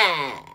Yeah.